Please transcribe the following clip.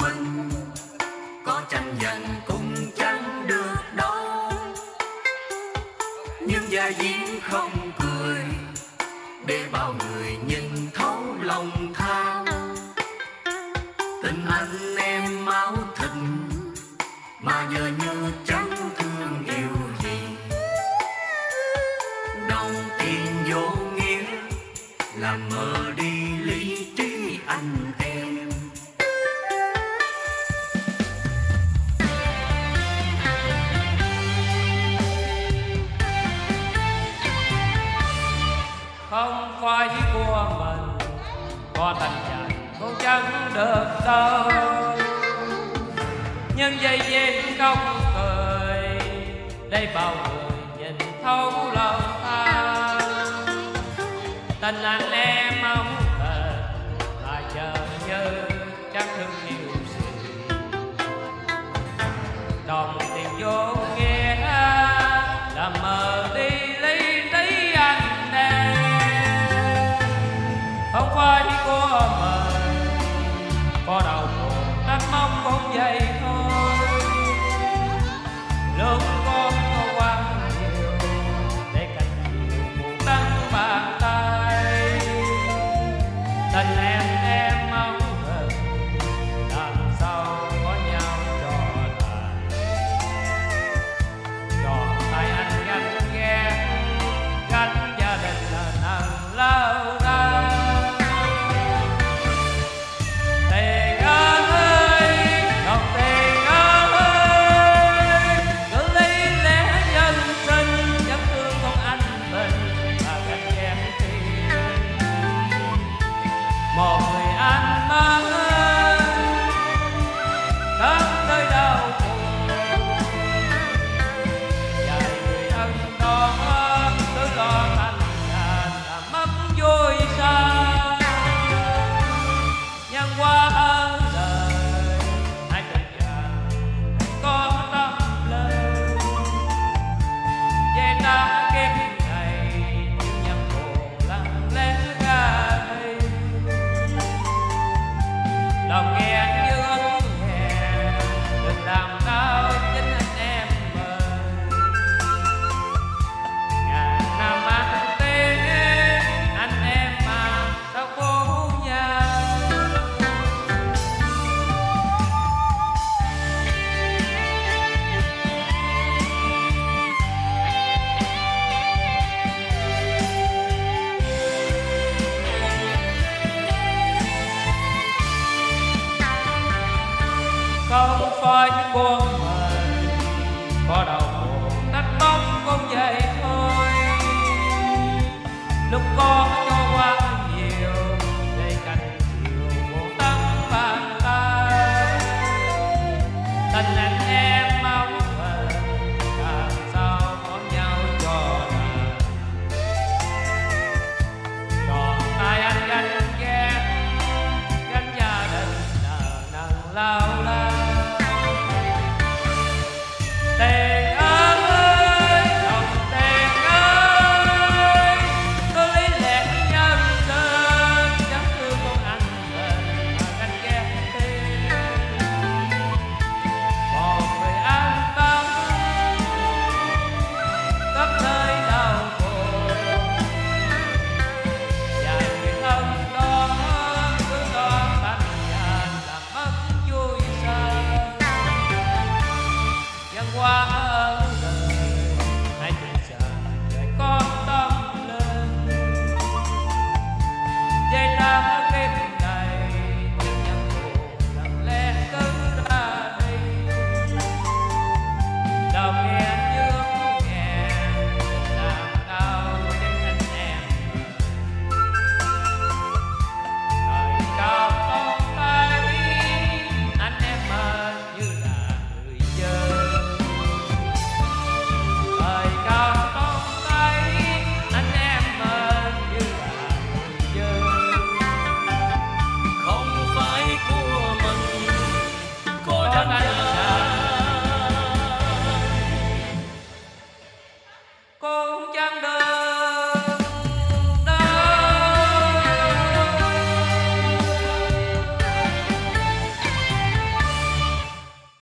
mình có tranh giành cũng chẳng được đâu nhưng gia diễn không cười, để bao người nhìn thấu lòng tham. Tình anh em máu thịt, mà giờ như chẳng lối của mình. Có thành trần cũng chẳng được đâu nhưng dây duyên không cười đây bao người nhìn thấu lòng ta. Tình anh em mong thật là chờ như chẳng thương hiểu no không phải của mình có đầu buồn nách mong cũng vậy thôi. Lúc có cho quá nhiều để cạnh chiều buồn tấm bàn tay. Tình anh em mong mình làm sao có nhau cho là còn ai anh gánh ghét, gánh gia đình nợ nần lao